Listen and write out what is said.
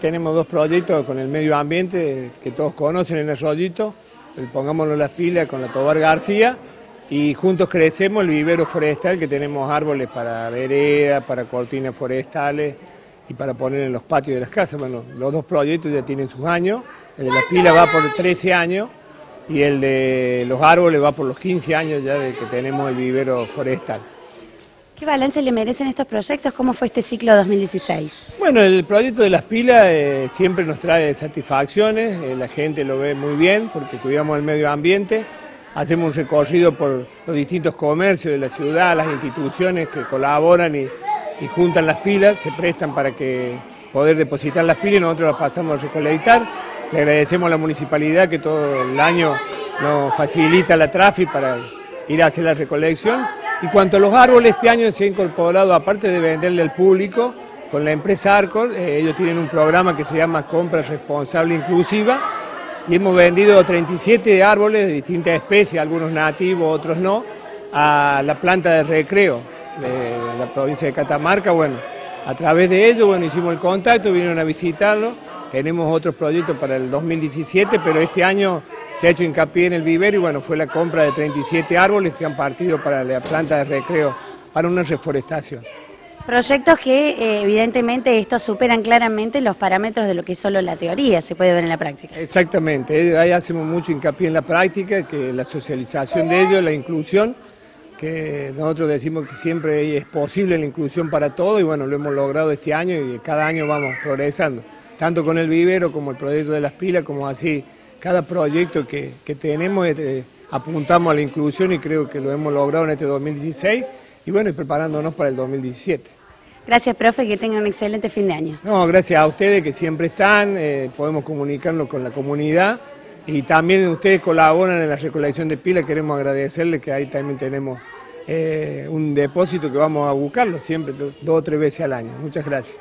Tenemos dos proyectos con el medio ambiente que todos conocen en el rollito, el Pongámonos las pilas con la Tobar García y juntos crecemos el vivero forestal que tenemos árboles para vereda, para cortinas forestales y para poner en los patios de las casas. Bueno, los dos proyectos ya tienen sus años, el de las pilas va por 13 años y el de los árboles va por los 15 años ya de que tenemos el vivero forestal. ¿Qué balance le merecen estos proyectos? ¿Cómo fue este ciclo 2016? Bueno, el proyecto de las pilas eh, siempre nos trae satisfacciones, eh, la gente lo ve muy bien porque cuidamos el medio ambiente, hacemos un recorrido por los distintos comercios de la ciudad, las instituciones que colaboran y, juntan las pilas, se prestan para que poder depositar las pilas y nosotros las pasamos a recolectar. Le agradecemos a la municipalidad que todo el año nos facilita la tráfico para ir a hacer la recolección. Y cuanto a los árboles, este año se ha incorporado, aparte de venderle al público, con la empresa Arcor, eh, ellos tienen un programa que se llama Compra Responsable Inclusiva, y hemos vendido 37 árboles de distintas especies, algunos nativos, otros no, a la planta de recreo de la provincia de Catamarca. Bueno, a través de ellos, bueno, hicimos el contacto, vinieron a visitarlo, tenemos otros proyectos para el 2017, pero este año se ha hecho hincapié en el vivero y bueno, fue la compra de 37 árboles que han partido para la planta de recreo para una reforestación. Proyectos que eh, evidentemente estos superan claramente los parámetros de lo que es solo la teoría, se puede ver en la práctica. Exactamente, eh, ahí hacemos mucho hincapié en la práctica, que la socialización de ellos, la inclusión, que nosotros decimos que siempre es posible la inclusión para todos y bueno, lo hemos logrado este año y cada año vamos progresando, tanto con el vivero como el proyecto de las pilas, como así cada proyecto que, tenemos eh, apuntamos a la inclusión y creo que lo hemos logrado en este 2016 y bueno, y preparándonos para el 2017. Gracias, profe, que tengan un excelente fin de año. No, gracias a ustedes que siempre están, eh, podemos comunicarnos con la comunidad y también ustedes colaboran en la recolección de pilas, queremos agradecerles que ahí también tenemos eh, un depósito que vamos a buscarlo siempre, dos o tres veces al año. Muchas gracias.